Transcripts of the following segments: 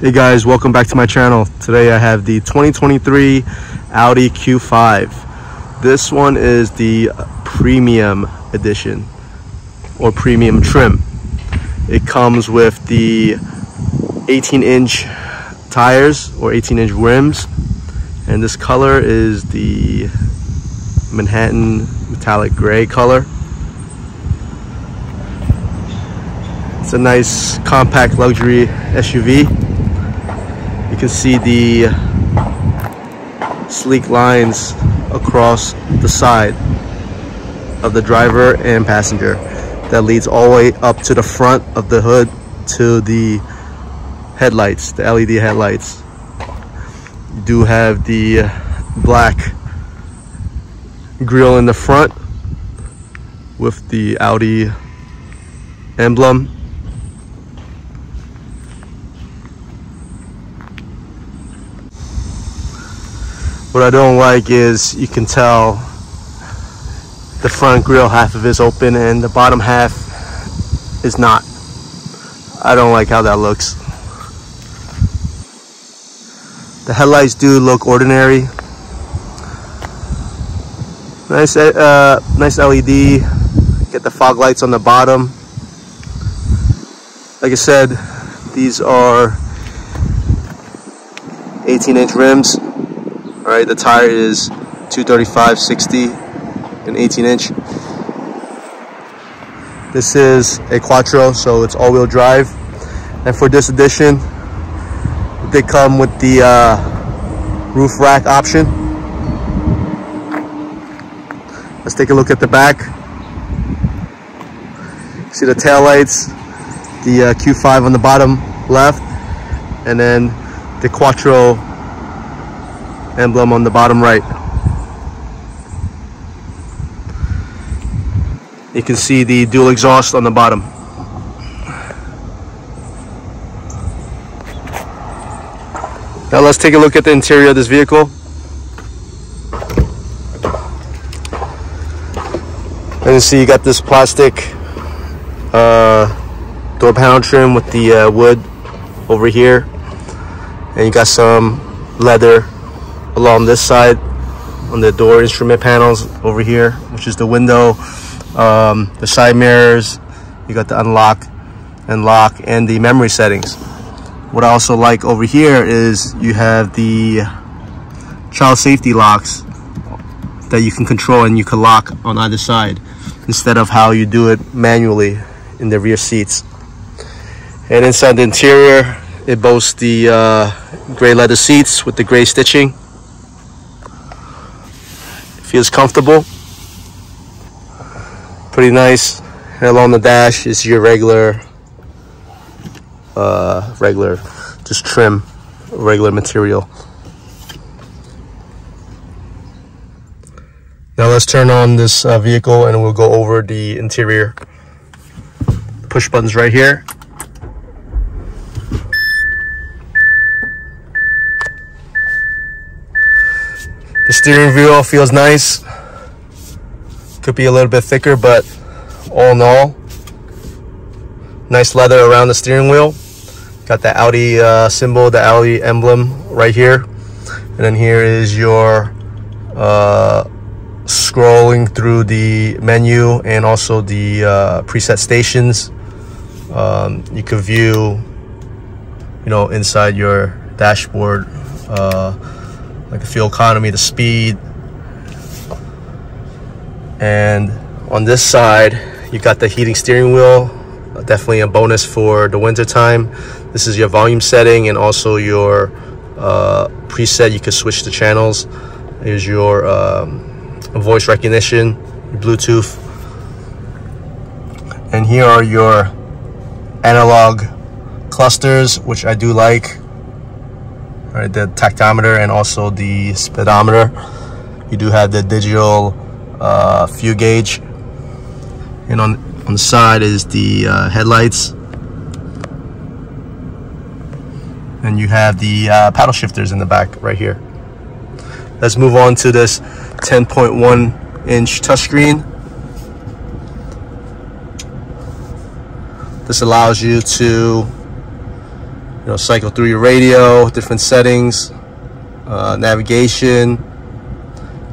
Hey guys, welcome back to my channel. Today I have the 2023 Audi Q5. This one is the premium edition or premium trim. It comes with the 18 inch tires or 18 inch rims and this color is the Manhattan metallic gray color. It's a nice compact luxury SUV can see the sleek lines across the side of the driver and passenger that leads all the way up to the front of the hood to the headlights, the LED headlights. You do have the black grille in the front with the Audi emblem What I don't like is you can tell the front grille half of it is open and the bottom half is not. I don't like how that looks. The headlights do look ordinary. Nice, uh, nice LED. Get the fog lights on the bottom. Like I said, these are 18 inch rims. Right, the tire is 235 60 an 18 inch. This is a Quattro, so it's all-wheel drive. And for this edition, they come with the uh, roof rack option. Let's take a look at the back. See the tail lights, the uh, Q5 on the bottom left, and then the Quattro emblem on the bottom right. You can see the dual exhaust on the bottom. Now let's take a look at the interior of this vehicle. And you see you got this plastic uh, door panel trim with the uh, wood over here. And you got some leather along this side on the door instrument panels over here, which is the window, um, the side mirrors, you got the unlock and lock and the memory settings. What I also like over here is you have the child safety locks that you can control and you can lock on either side instead of how you do it manually in the rear seats. And inside the interior, it boasts the uh, gray leather seats with the gray stitching feels comfortable. Pretty nice. And along the dash is your regular uh, regular just trim regular material. Now let's turn on this uh, vehicle and we'll go over the interior push buttons right here The steering wheel feels nice. Could be a little bit thicker, but all in all, nice leather around the steering wheel. Got the Audi uh, symbol, the Audi emblem right here. And then here is your uh, scrolling through the menu and also the uh, preset stations. Um, you could view, you know, inside your dashboard uh, like the fuel economy, the speed. And on this side, you've got the heating steering wheel, definitely a bonus for the winter time. This is your volume setting and also your uh, preset. You can switch the channels. Here's your um, voice recognition, Bluetooth. And here are your analog clusters, which I do like right the tachometer and also the speedometer. You do have the digital uh, fuel gauge. And on on the side is the uh, headlights. And you have the uh, paddle shifters in the back right here. Let's move on to this 10.1 inch touchscreen. This allows you to you know, cycle through your radio, different settings, uh, navigation.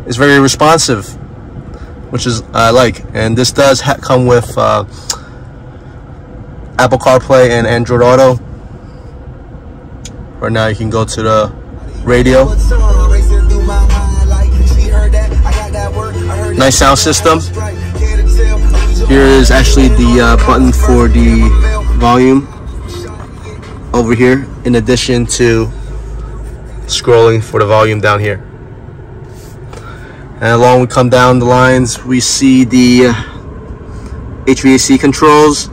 It's very responsive, which is I like. And this does come with uh, Apple CarPlay and Android Auto. Right now you can go to the radio. Nice sound system. Here is actually the uh, button for the volume over here in addition to scrolling for the volume down here. And along we come down the lines, we see the HVAC controls.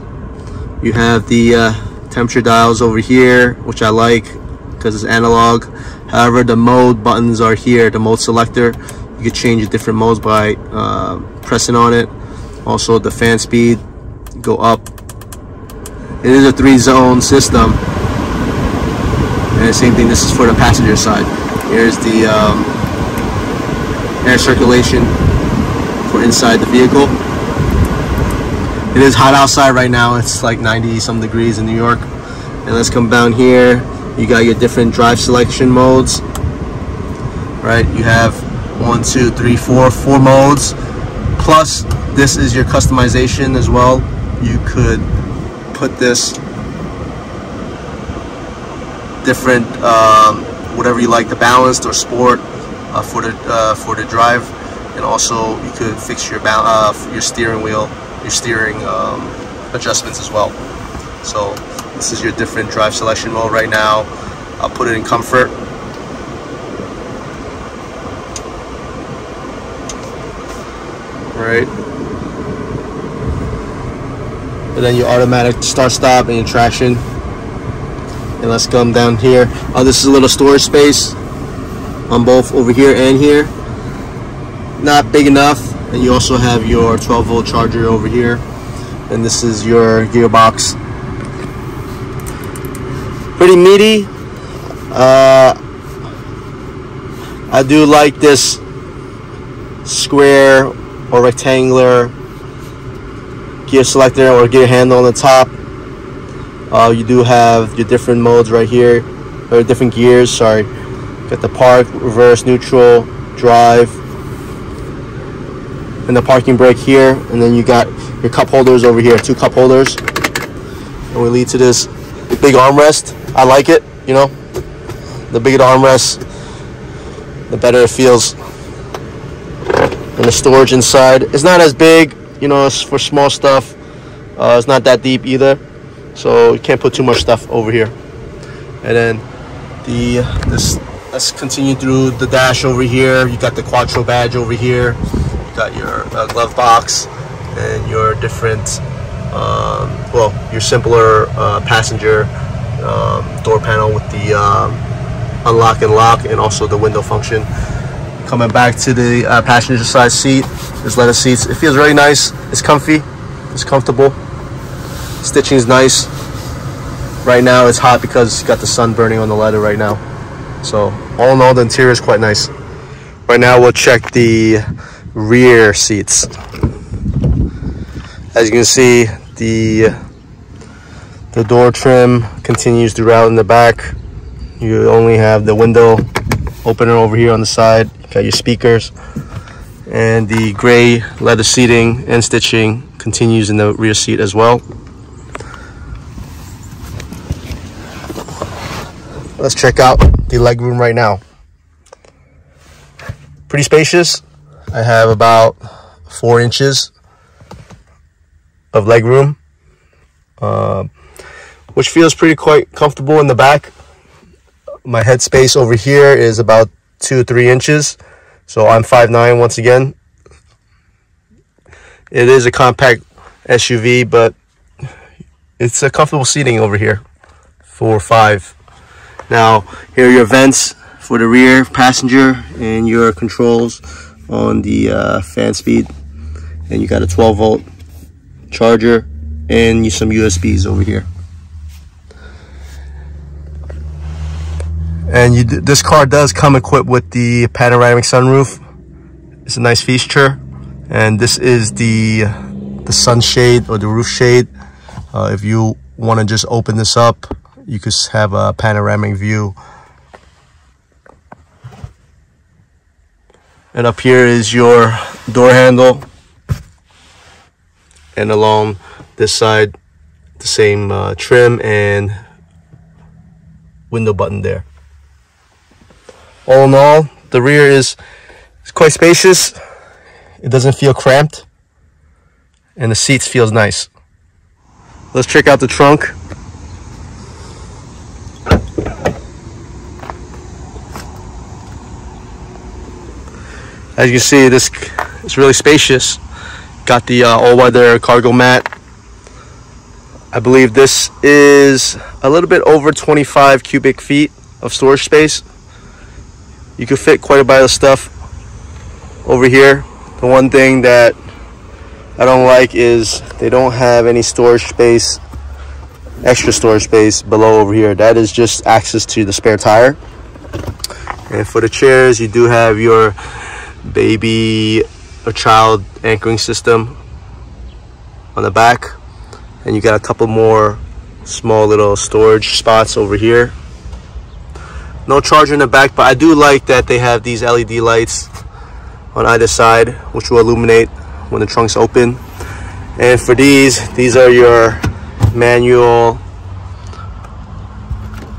You have the uh, temperature dials over here, which I like because it's analog. However, the mode buttons are here, the mode selector. You can change the different modes by uh, pressing on it. Also, the fan speed, go up. It is a three zone system. And the same thing, this is for the passenger side. Here's the um, air circulation for inside the vehicle. It is hot outside right now. It's like 90 some degrees in New York. And let's come down here you got your different drive selection modes right you have one two three four four modes plus this is your customization as well you could put this different um, whatever you like the balanced or sport uh, for the uh, for the drive and also you could fix your uh, your steering wheel your steering um, adjustments as well so this is your different drive selection mode right now. I'll put it in comfort. Right. And then your automatic start stop and your traction. And let's come down here. Oh, this is a little storage space on both over here and here. Not big enough. And you also have your 12 volt charger over here. And this is your gearbox pretty meaty. Uh, I do like this square or rectangular gear selector or gear handle on the top. Uh, you do have your different modes right here, or different gears, sorry. Got the park, reverse, neutral, drive, and the parking brake here. And then you got your cup holders over here, two cup holders. And we lead to this big armrest. I like it, you know. The bigger the armrest, the better it feels. And the storage inside, it's not as big, you know, it's for small stuff. Uh, it's not that deep either, so you can't put too much stuff over here. And then the this let's continue through the dash over here. You got the Quattro badge over here. You got your uh, glove box and your different um, well, your simpler uh, passenger um, door panel with the um, unlock and lock and also the window function. Coming back to the uh, passenger side seat, there's leather seats. It feels really nice. It's comfy. It's comfortable. Stitching is nice. Right now it's hot because got the sun burning on the leather right now. So all in all, the interior is quite nice. Right now we'll check the rear seats. As you can see, the the door trim continues throughout in the back you only have the window opener over here on the side you got your speakers and the gray leather seating and stitching continues in the rear seat as well let's check out the leg room right now pretty spacious I have about four inches of leg room, uh, which feels pretty quite comfortable in the back. My headspace over here is about two three inches, so I'm 5'9 once again. It is a compact SUV, but it's a comfortable seating over here for five. Now, here are your vents for the rear passenger and your controls on the uh, fan speed. And you got a 12 volt charger, and some USBs over here. And you, this car does come equipped with the panoramic sunroof. It's a nice feature. And this is the, the sunshade or the roof shade. Uh, if you want to just open this up, you could have a panoramic view. And up here is your door handle. And along this side, the same uh, trim and window button there. All in all, the rear is, quite spacious. It doesn't feel cramped. And the seats feels nice. Let's check out the trunk. As you can see, this is really spacious. Got the uh, all-weather cargo mat. I believe this is a little bit over 25 cubic feet of storage space. You can fit quite a bit of stuff over here. The one thing that I don't like is they don't have any storage space, extra storage space below over here. That is just access to the spare tire. And for the chairs, you do have your baby or child anchoring system on the back. And you got a couple more small little storage spots over here. No charger in the back but I do like that they have these LED lights on either side which will illuminate when the trunk's open. And for these these are your manual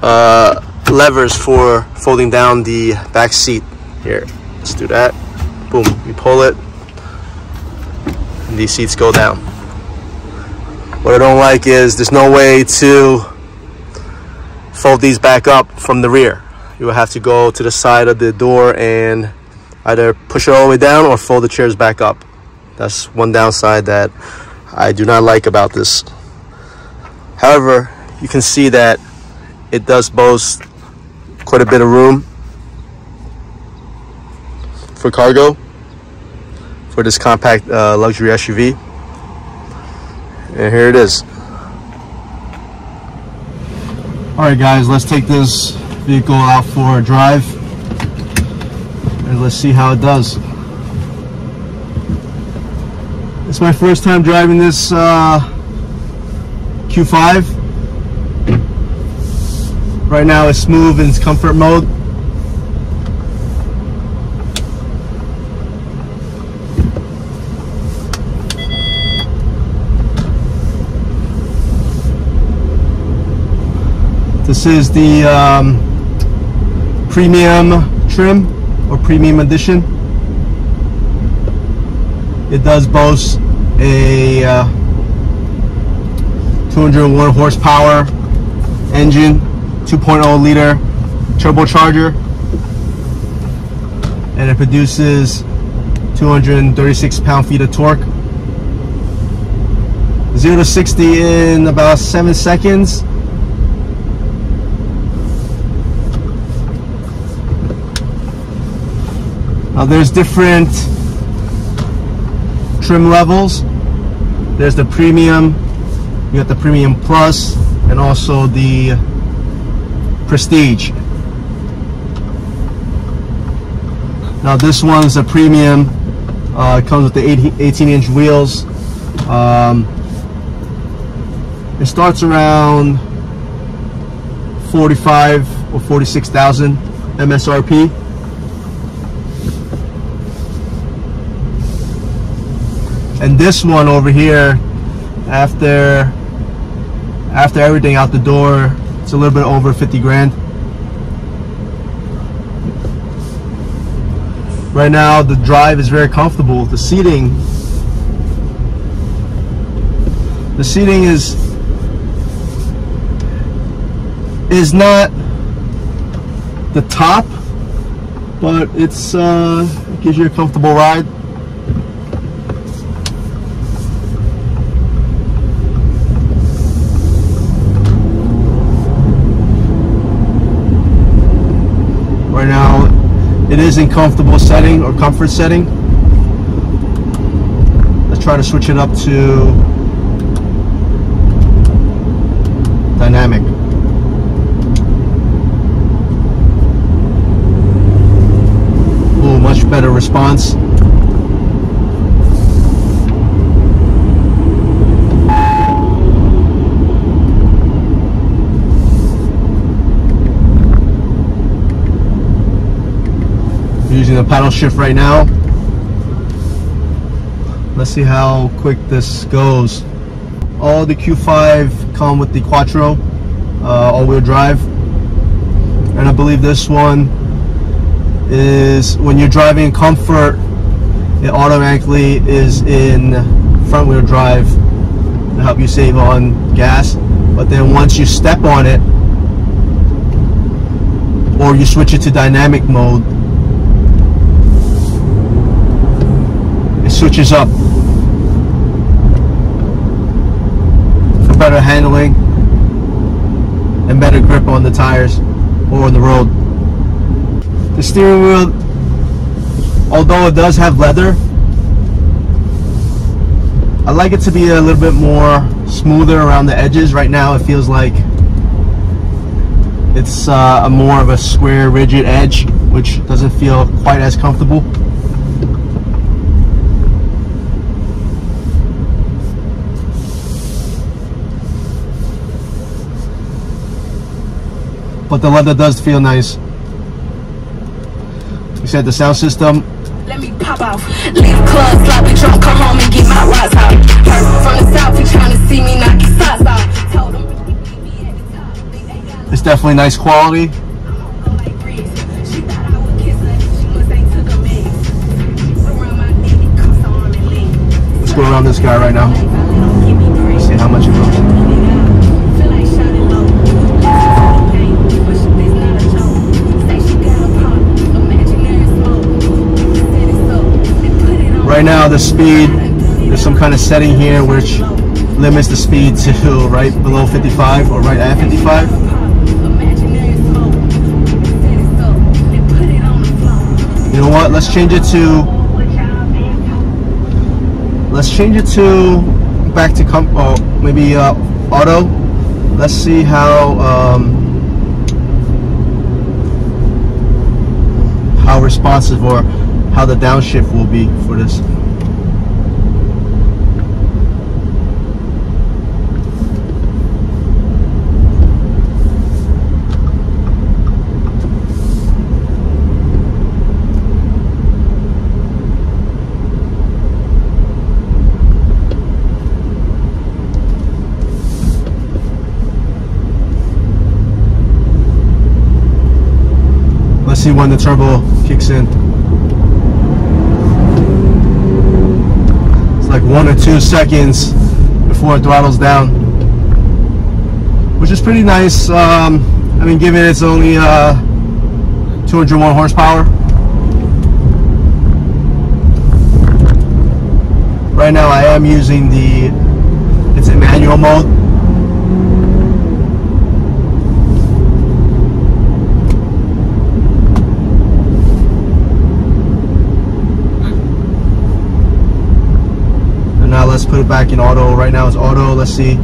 uh, levers for folding down the back seat. Here let's do that boom, you pull it, and these seats go down. What I don't like is there's no way to fold these back up from the rear. You will have to go to the side of the door and either push it all the way down or fold the chairs back up. That's one downside that I do not like about this. However, you can see that it does boast quite a bit of room for cargo for this compact uh, luxury SUV. And here it is. All right, guys, let's take this vehicle out for a drive and let's see how it does. It's my first time driving this uh, Q5. Right now it's smooth in comfort mode. This is the um, premium trim or premium edition. It does boast a uh, 201 horsepower engine, 2.0 liter turbocharger, and it produces 236 pound-feet of torque. 0 to 60 in about 7 seconds Now there's different trim levels. There's the premium, you got the premium plus, and also the prestige. Now this one's a premium. Uh, it comes with the 18 inch wheels. Um, it starts around 45 or 46,000 MSRP. And this one over here after after everything out the door it's a little bit over 50 grand. Right now the drive is very comfortable. The seating the seating is is not the top but it's uh, gives you a comfortable ride It is in comfortable setting or comfort setting. Let's try to switch it up to dynamic. Ooh, much better response. Using the paddle shift right now. Let's see how quick this goes. All the Q5 come with the Quattro uh, all-wheel drive. And I believe this one is when you're driving comfort, it automatically is in front wheel drive to help you save on gas. But then once you step on it, or you switch it to dynamic mode, switches up for better handling and better grip on the tires or on the road. The steering wheel, although it does have leather, I like it to be a little bit more smoother around the edges. Right now it feels like it's uh, a more of a square rigid edge which doesn't feel quite as comfortable. But the leather does feel nice. You said the sound system let me pop off. Leave club, sloppy drunk, come home and get my rocks out. Heard from the south, he trying to see me knock his socks him, it's definitely nice quality. Let's go around this guy right now. Right now the speed there's some kind of setting here which limits the speed to right below 55 or right at 55 you know what? Let's change it to let's change it to back to comp oh, maybe uh, auto. Let's see how um, how responsive or how the downshift will be for this. Let's see when the turbo kicks in. One or two seconds before it throttles down. Which is pretty nice um, I mean given it's only uh, 201 horsepower. Right now I am using the it's in manual mode let's put it back in auto. Right now it's auto. Let's see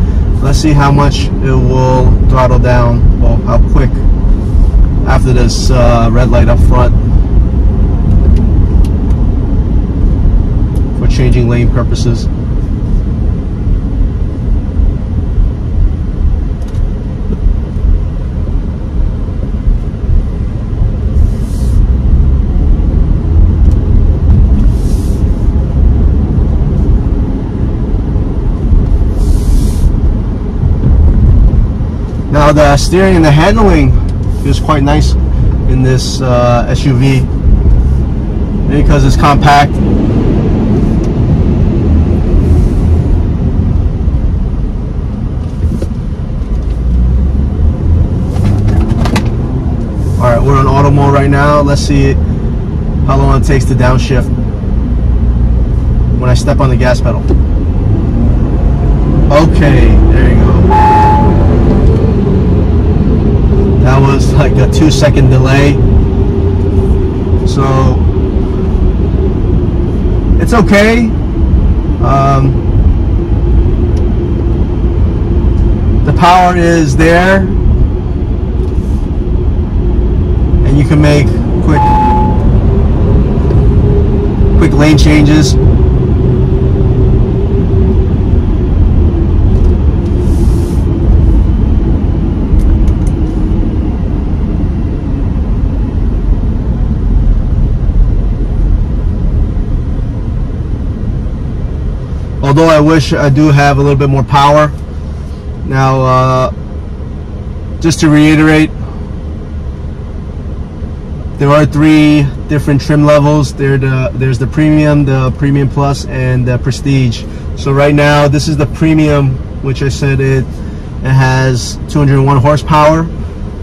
let's see how much it will throttle down well how quick after this uh, red light up front for changing lane purposes Now the steering and the handling is quite nice in this uh, SUV because it's compact. Alright, we're on auto mode right now. Let's see how long it takes to downshift when I step on the gas pedal. Okay, there you go. That was like a two second delay. So it's okay. Um, the power is there and you can make quick quick lane changes although I wish I do have a little bit more power. Now, uh, just to reiterate, there are three different trim levels. There the, there's the Premium, the Premium Plus, and the Prestige. So right now, this is the Premium, which I said it, it has 201 horsepower.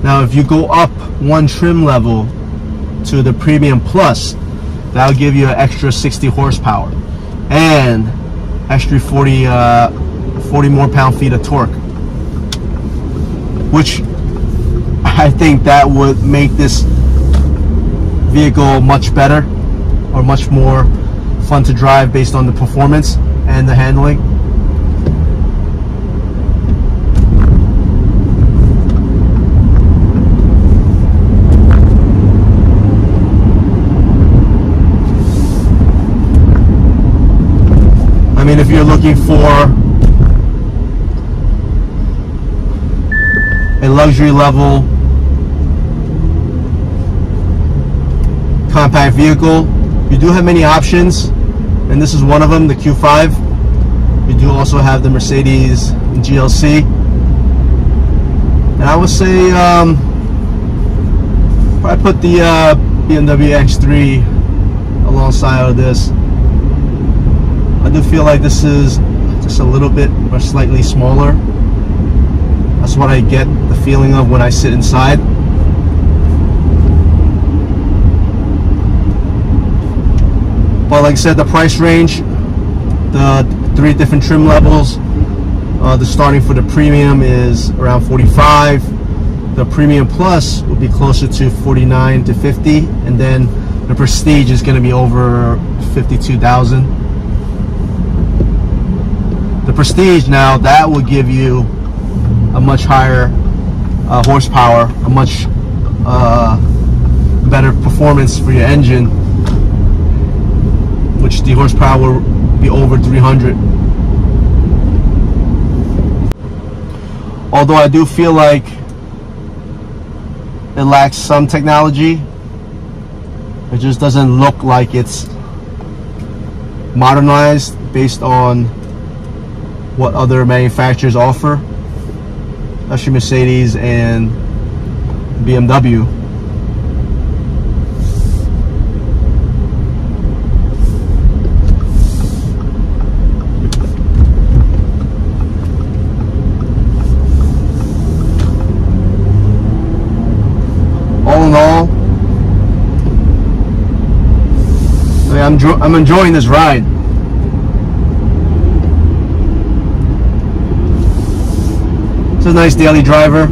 Now, if you go up one trim level to the Premium Plus, that'll give you an extra 60 horsepower and extra 40, uh, 40 more pound-feet of torque, which I think that would make this vehicle much better or much more fun to drive based on the performance and the handling. I mean, if you're looking for a luxury level compact vehicle. You do have many options, and this is one of them, the Q5. You do also have the Mercedes GLC. And I would say, um, probably put the uh, BMW X3 alongside of this. I do feel like this is just a little bit or slightly smaller. That's what I get the feeling of when I sit inside. But like I said, the price range, the three different trim levels, uh, the starting for the premium is around 45. The premium plus will be closer to 49 to 50, and then the prestige is going to be over 52,000. The prestige now that will give you a much higher uh, horsepower, a much uh, better performance for your engine which the horsepower will be over 300. Although I do feel like it lacks some technology, it just doesn't look like it's modernized based on what other manufacturers offer, especially Mercedes and BMW. I'm, I'm enjoying this ride. It's a nice daily driver.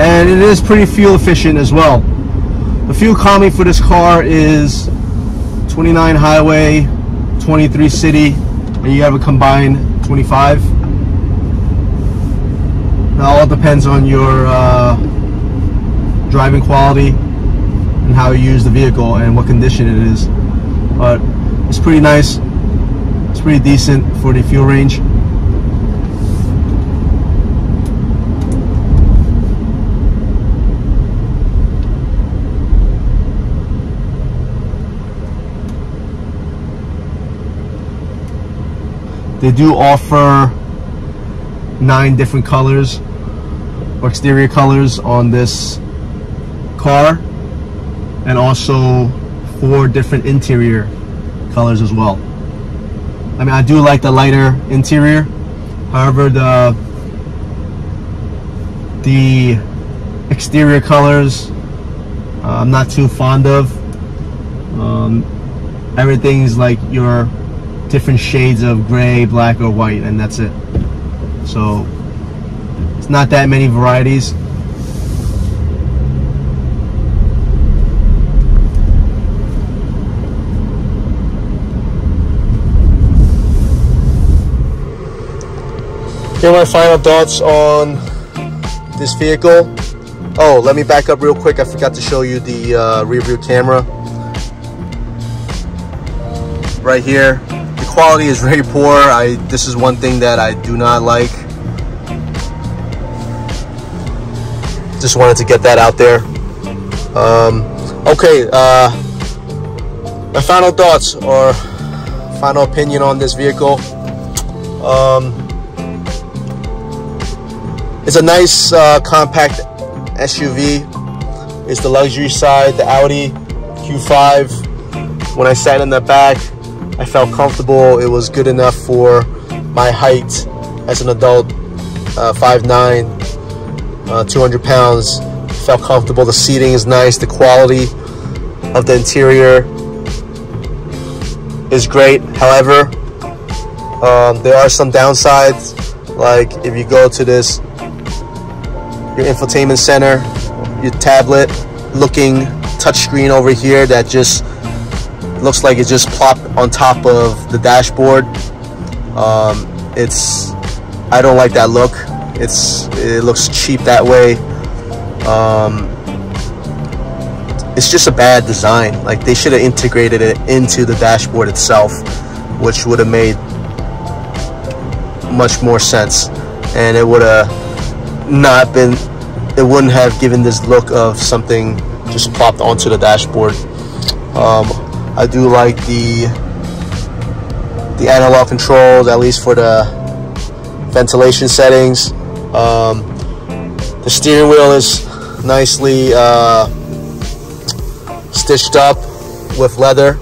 And it is pretty fuel efficient as well. The fuel economy for this car is 29 highway, 23 city, and you have a combined 25. Now all depends on your uh, driving quality and how you use the vehicle and what condition it is. But it's pretty nice. It's pretty decent for the fuel range. They do offer nine different colors or exterior colors on this car and also four different interior colors as well. I mean, I do like the lighter interior. However, the the exterior colors uh, I'm not too fond of. Um, everything's like your different shades of gray, black, or white, and that's it. So it's not that many varieties. Here are my final thoughts on this vehicle. Oh, let me back up real quick. I forgot to show you the uh, rear view camera. Right here. The quality is very poor. I This is one thing that I do not like. Just wanted to get that out there. Um, okay, uh, my final thoughts or final opinion on this vehicle. Um, it's a nice uh, compact SUV. It's the luxury side, the Audi Q5. When I sat in the back, I felt comfortable. It was good enough for my height as an adult, uh, 5'9", uh, 200 pounds. Felt comfortable. The seating is nice. The quality of the interior is great. However, um, there are some downsides. Like if you go to this, your infotainment center, your tablet looking touchscreen over here that just looks like it just plopped on top of the dashboard. Um, it's I don't like that look. It's it looks cheap that way. Um, it's just a bad design. Like they should have integrated it into the dashboard itself, which would have made much more sense, and it would have not been. It wouldn't have given this look of something just plopped onto the dashboard. Um, I do like the the analog controls, at least for the ventilation settings. Um, the steering wheel is nicely uh, stitched up with leather.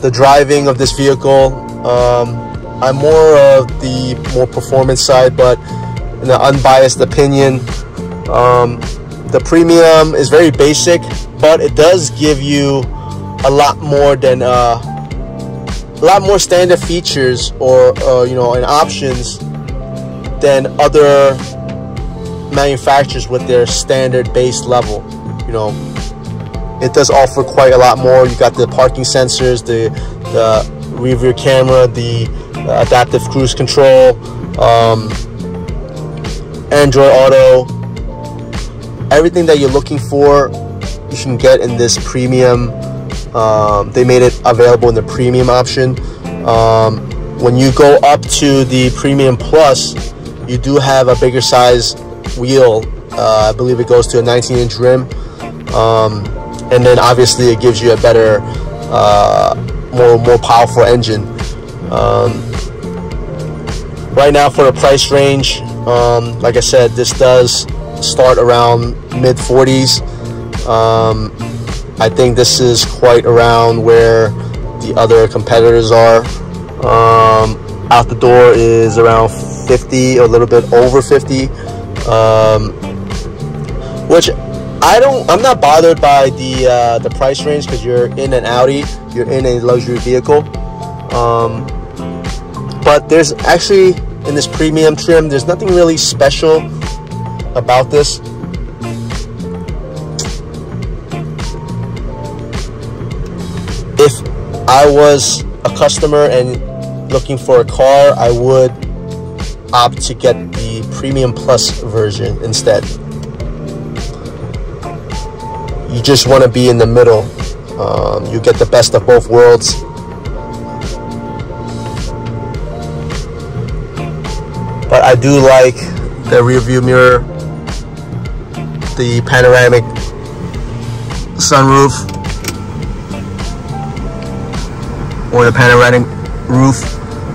The driving of this vehicle, um, I'm more of the more performance side, but an unbiased opinion, um, the premium is very basic, but it does give you a lot more than uh, a lot more standard features or uh, you know and options than other manufacturers with their standard base level. You know, it does offer quite a lot more. You got the parking sensors, the the rear view camera, the uh, adaptive cruise control, um, Android Auto, everything that you're looking for, you can get in this premium. Um, they made it available in the premium option. Um, when you go up to the premium plus, you do have a bigger size wheel. Uh, I believe it goes to a 19 inch rim. Um, and then obviously it gives you a better, uh, more, more powerful engine. Um, right now for the price range, um, like I said, this does start around mid 40s. Um, I think this is quite around where the other competitors are. Um, out the door is around 50, a little bit over 50, um, which I don't. I'm not bothered by the uh, the price range because you're in an Audi, you're in a luxury vehicle. Um, but there's actually in this premium trim, there's nothing really special about this. If I was a customer and looking for a car, I would opt to get the Premium Plus version instead. You just want to be in the middle. Um, you get the best of both worlds. But I do like the rear view mirror the panoramic sunroof or the panoramic roof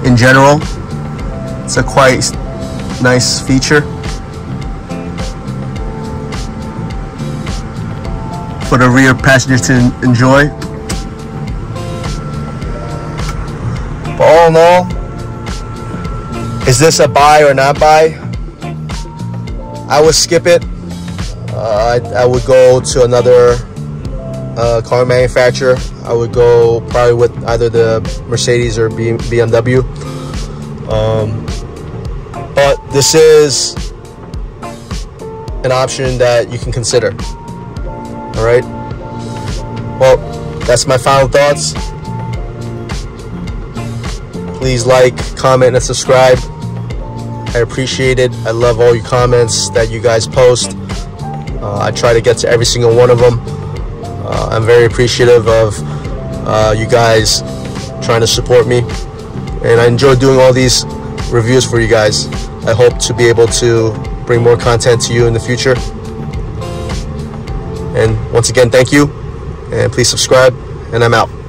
in general. It's a quite nice feature. For the rear passengers to enjoy. But all in all, is this a buy or not buy? I would skip it uh, I, I, would go to another uh, car manufacturer. I would go probably with either the Mercedes or BMW. Um, but this is an option that you can consider. All right. Well, that's my final thoughts. Please like, comment, and subscribe. I appreciate it. I love all your comments that you guys post. Uh, I try to get to every single one of them. Uh, I'm very appreciative of uh, you guys trying to support me, and I enjoy doing all these reviews for you guys. I hope to be able to bring more content to you in the future. And once again, thank you. And please subscribe. And I'm out.